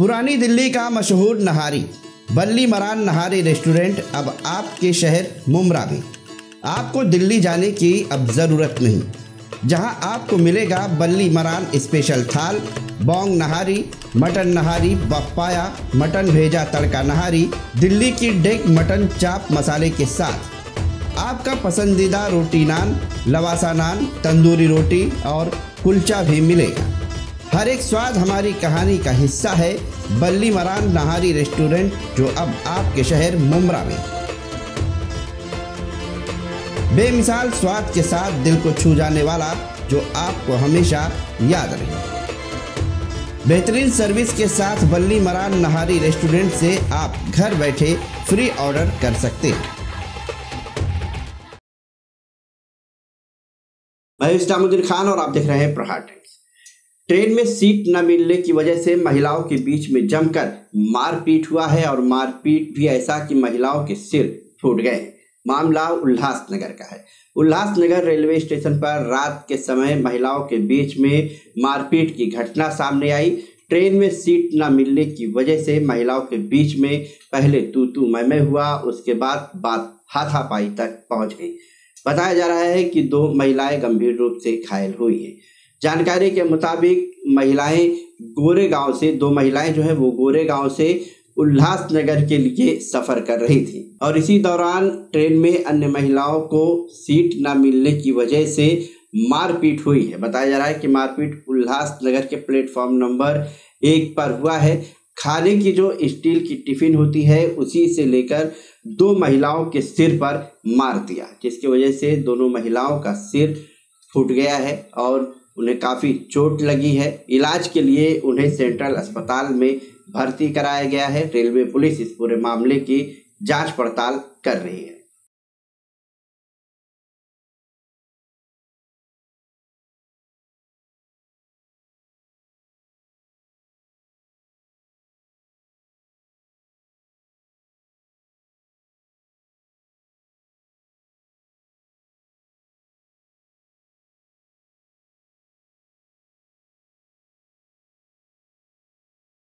पुरानी दिल्ली का मशहूर नहारी, बल्ली मरान नहारी रेस्टोरेंट अब आपके शहर मुमरा में। आपको दिल्ली जाने की अब ज़रूरत नहीं। जहाँ आपको मिलेगा बल्ली मरान स्पेशल थाल, बोंग नहारी, मटन नहारी बफ्पाया मटन भेजा तड़का नहारी, दिल्ली की डेक मटन चाप मसाले के साथ। आपका पसंदीदा रोटी नान, लवासा नान, तंदूरी रोटी और कुलचा भी मिलेगा। हर एक स्वाद हमारी कहानी का हिस्सा है। बल्ली मरान नहारी रेस्टोरेंट, जो अब आपके शहर मुमरा में। बेमिसाल स्वाद के साथ दिल को छू जाने वाला, जो आपको हमेशा याद रहे। बेहतरीन सर्विस के साथ बल्ली मरान नहारी रेस्टोरेंट से आप घर बैठे फ्री ऑर्डर कर सकते हैं। मैं इस्लामुद्दीन खान और आप देख रहे हैं प्रहार टाइम्स ट्रेन में सीट न मिलने की वजह से महिलाओं के बीच में जमकर मारपीट हुआ है और मारपीट भी ऐसा कि महिलाओं के सिर फूट गए। मामला उल्लासनगर का है। उल्लासनगर रेलवे स्टेशन पर रात के समय महिलाओं के बीच में मारपीट की घटना सामने आई। ट्रेन में सीट न मिलने की वजह से महिलाओं के बीच में पहले तू तू मैं हुआ, उसके बाद बात हाथापाई तक पहुँच गई। बताया जा रहा है कि दो महिलाएँ गंभीर रूप से घायल हुई हैं। जानकारी के मुताबिक महिलाएँ गोरे गाँव से, दो महिलाएँ जो है वो गोरे गाँव से उल्लासनगर के लिए सफ़र कर रही थी। और इसी दौरान ट्रेन में अन्य महिलाओं को सीट न मिलने की वजह से मारपीट हुई है। बताया जा रहा है कि मारपीट उल्लासनगर के प्लेटफॉर्म नंबर एक पर हुआ है। खाने की जो स्टील की टिफ़िन होती है, उसी से लेकर दो महिलाओं के सिर पर मार दिया, जिसकी वजह से दोनों महिलाओं का सिर फूट गया है और उन्हें काफ़ी चोट लगी है। इलाज के लिए उन्हें सेंट्रल अस्पताल में भर्ती कराया गया है। रेलवे पुलिस इस पूरे मामले की जाँच पड़ताल कर रही है।